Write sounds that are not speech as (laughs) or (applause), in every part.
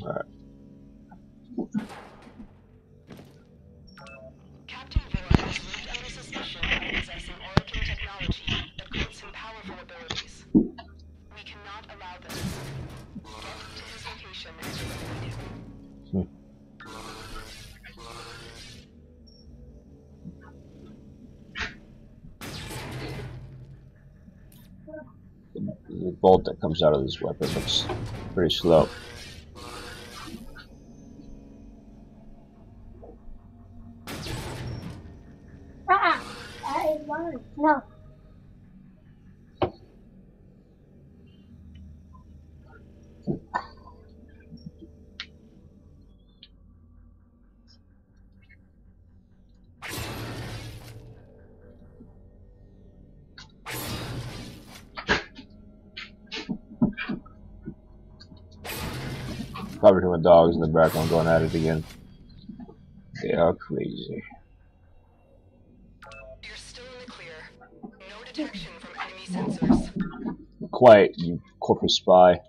Alright. Captain is under suspicion technology that grants him powerful abilities. We cannot allow this. Get to his location. The bolt that comes out of this weapon looks pretty slow. No. Probably hear my dogs in the background going at it again. They are crazy. Sensors. Quiet, you corporate spy.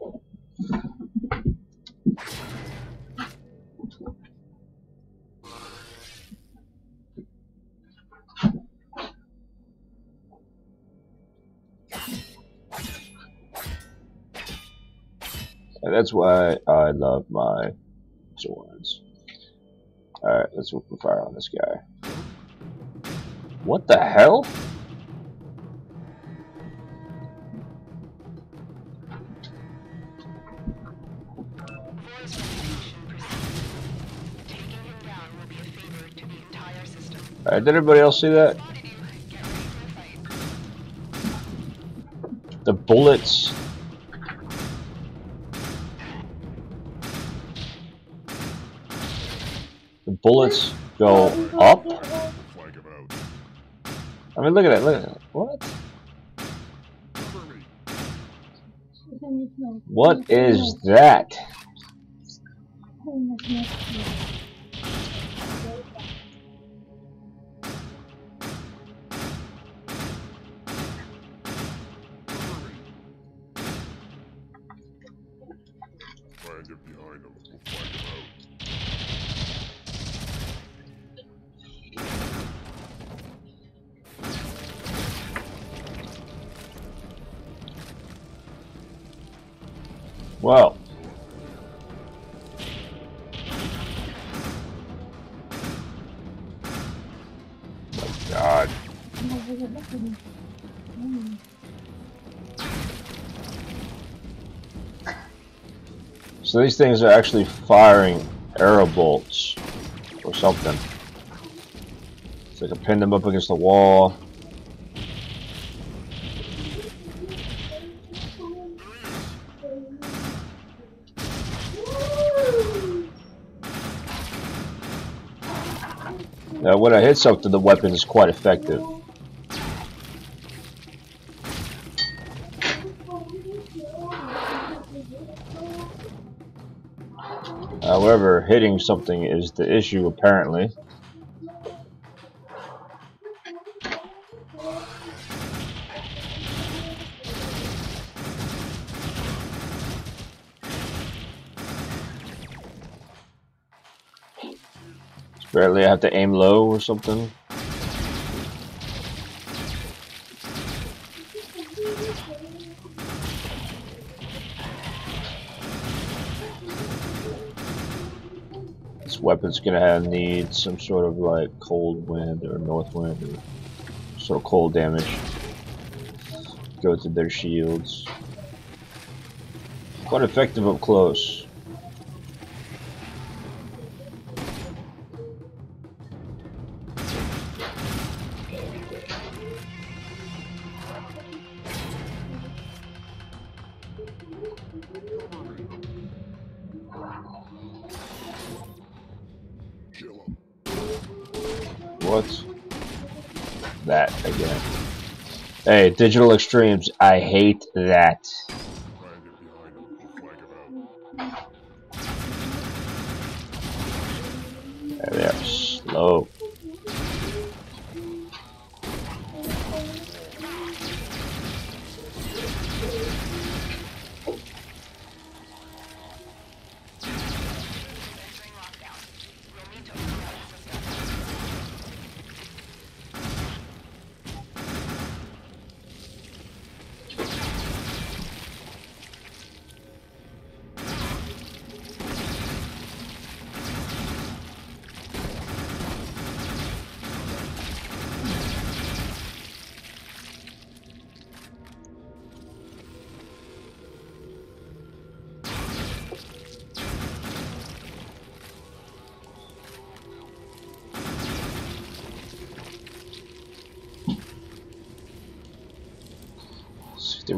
And that's why I love my swords. Alright, let's open fire on this guy. What the hell? Alright, did everybody else see that? The bullets. The bullets go up? I mean, look at it. Look at it. What? What is that? Well. My God. So these things are actually firing arrow bolts or something. So I can pin them up against the wall. Now, when I hit something, the weapon is quite effective. However, hitting something is the issue, apparently. Apparently, I have to aim low or something. This weapon's gonna need some sort of like cold wind or north wind or sort of cold damage. Go to their shields. Quite effective up close. Kill him. What? That again. Hey, Digital Extremes, I hate that.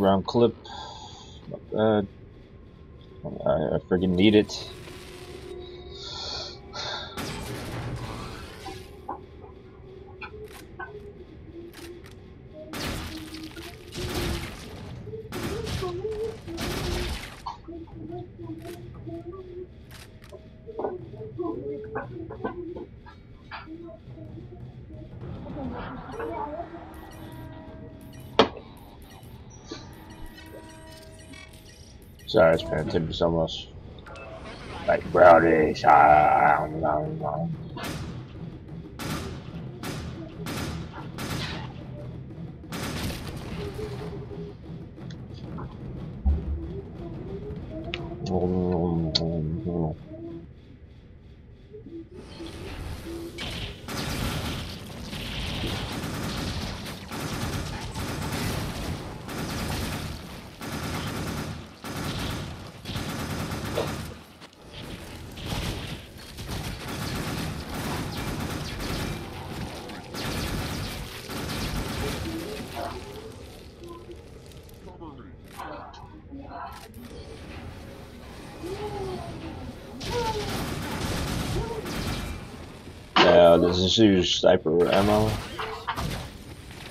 Round clip. Not bad. I, I friggin' need it. Sorry, I was paying attention to something else. Like brownies. Ah, nom, nom. Yeah, does this use sniper ammo?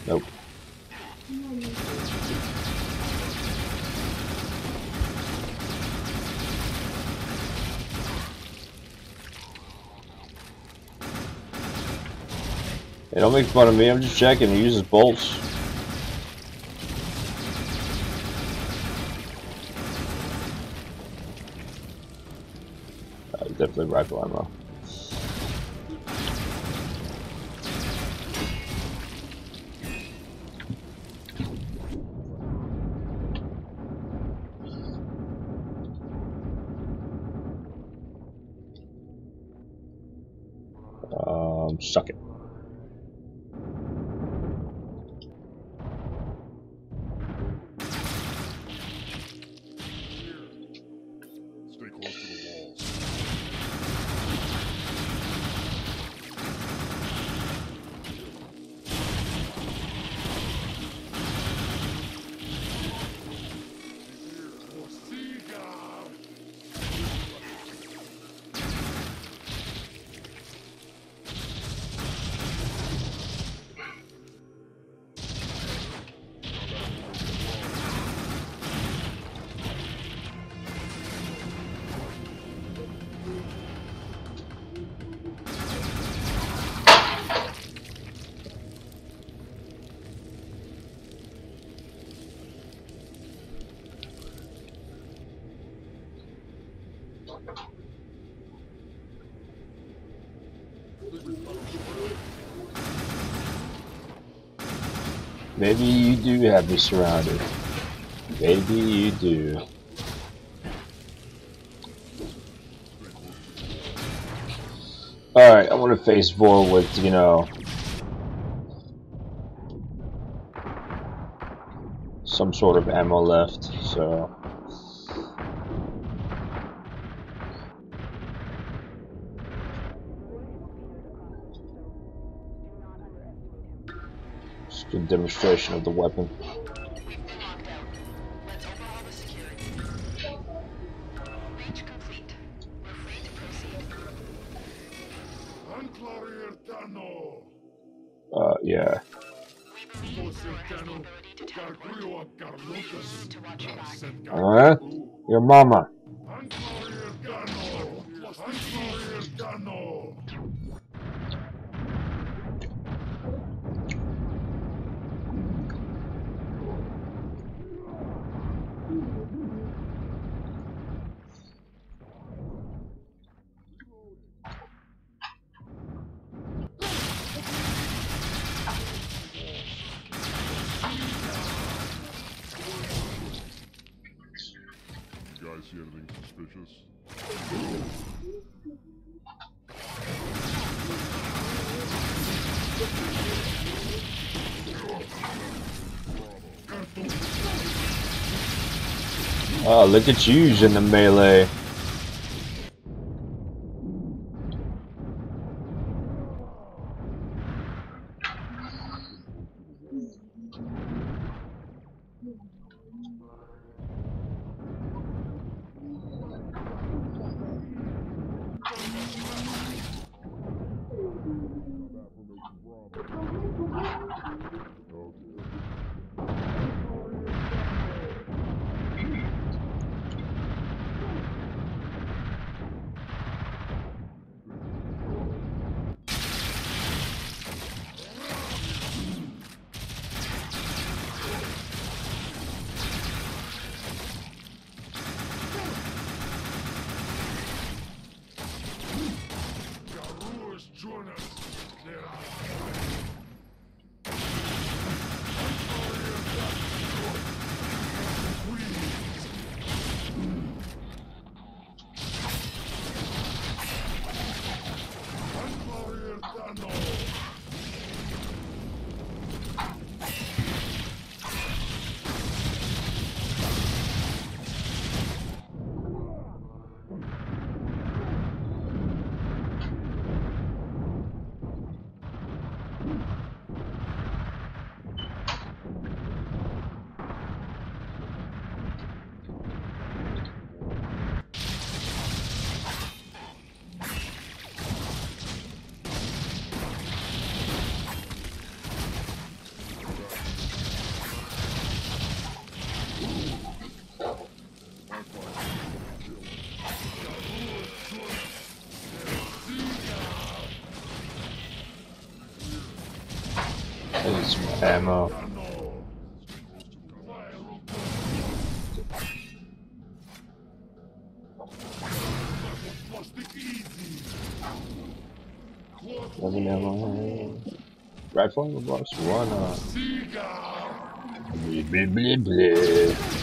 Nope. Hey, don't make fun of me, I'm just checking, he uses bolts. Uh, definitely rifle ammo. Suck it. Maybe you do have me surrounded. Maybe you do. Alright, I want to face Vor with, you know... Some sort of ammo left, so... Just a good demonstration of the weapon. We've been locked out. Let's overhaul the security. Breach complete. We're free to proceed. Ancla Rierdano! Uh, yeah. We believe Vor has the ability to teleport. Garguio We Carlotas! need to watch your back. Huh? Your mama. Ancla Rierdano! Ancla Rierdano! You guys see anything suspicious? Oh, look at you in the melee. Don't get it, don't get it, don't get it. Ammo. Doesn't ammo. Rifle in the box. Why not? Blah, blah, blah.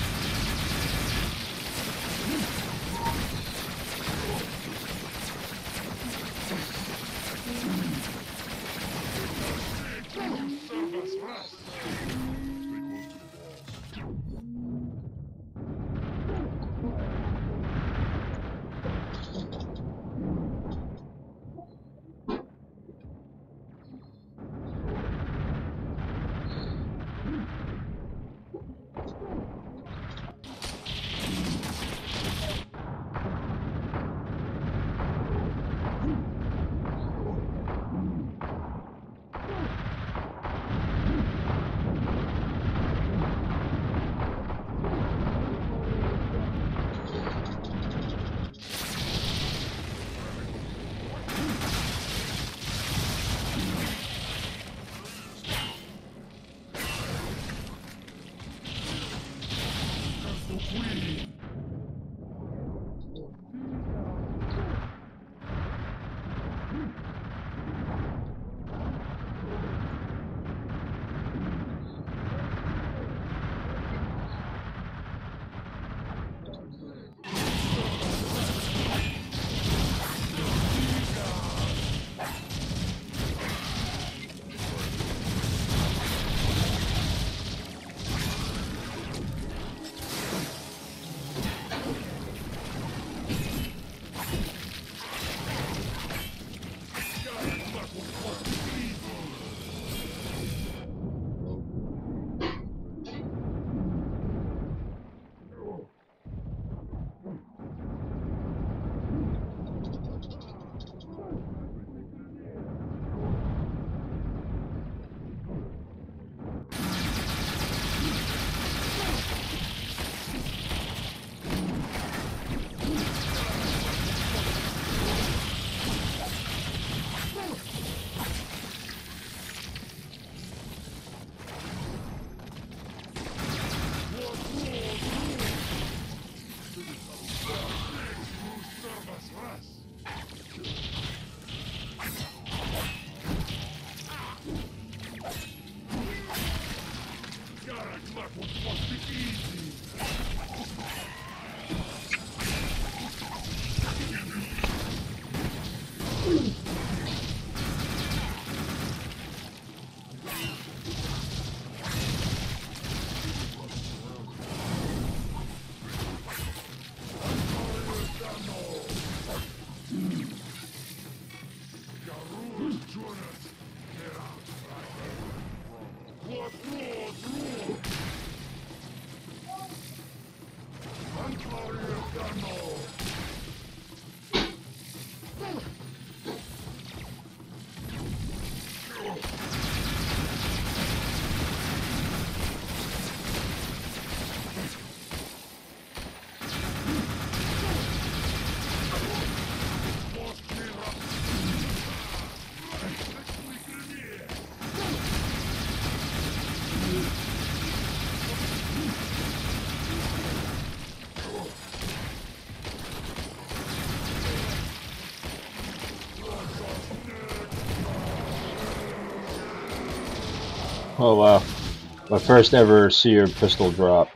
Oh wow. My first ever seer pistol drop.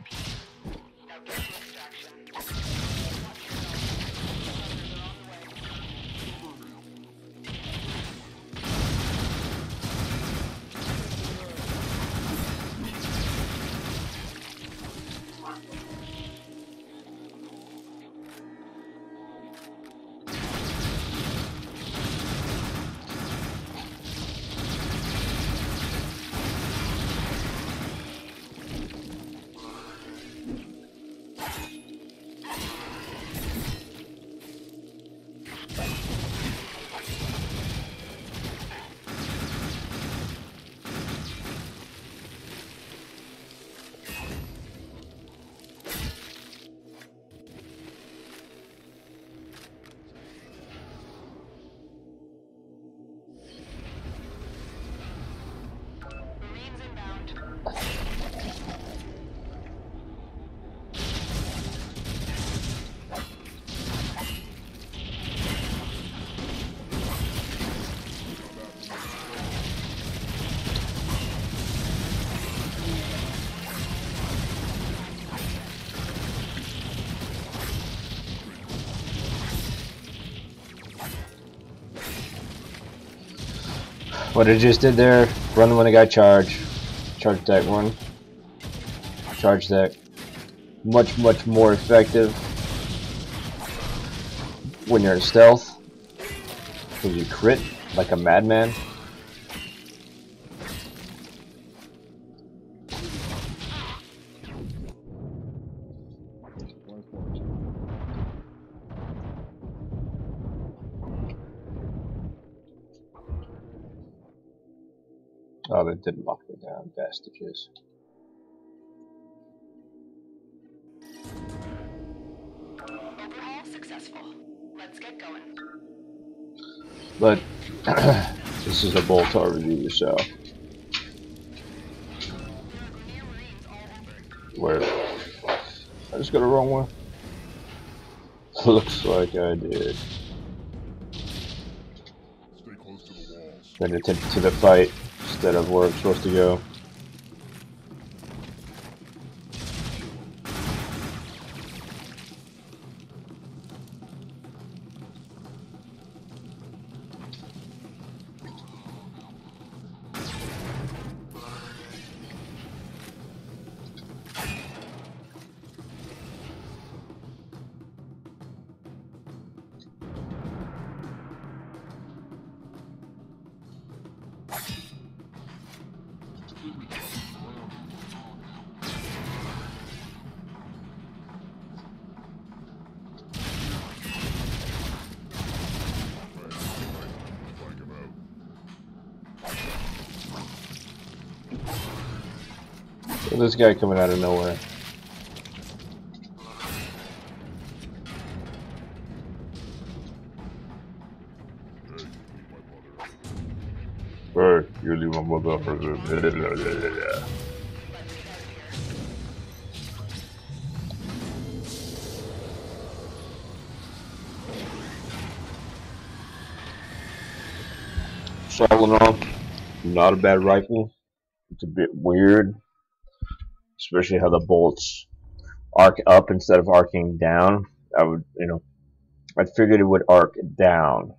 What I just did there, run when I got charge. Charge deck one. Charge deck. Much, much more effective when you're in stealth. Because you crit like a madman. Oh, they didn't lock me down, bastages. Overhaul successful. Let's get going. But (clears throat) this is a Boltor review, so There are Grineer Marines all over. where I just got a wrong one. (laughs) Looks like I did. Stay close to the walls. Paying attention to the fight instead of where I'm supposed to go. This guy coming out of nowhere. Hey, you leave my mother. Blah, blah, blah, blah, blah. Let's get out of here. So all in all, not a bad rifle. It's a bit weird, especially how the bolts arc up instead of arcing down. I would, you know, I figured it would arc down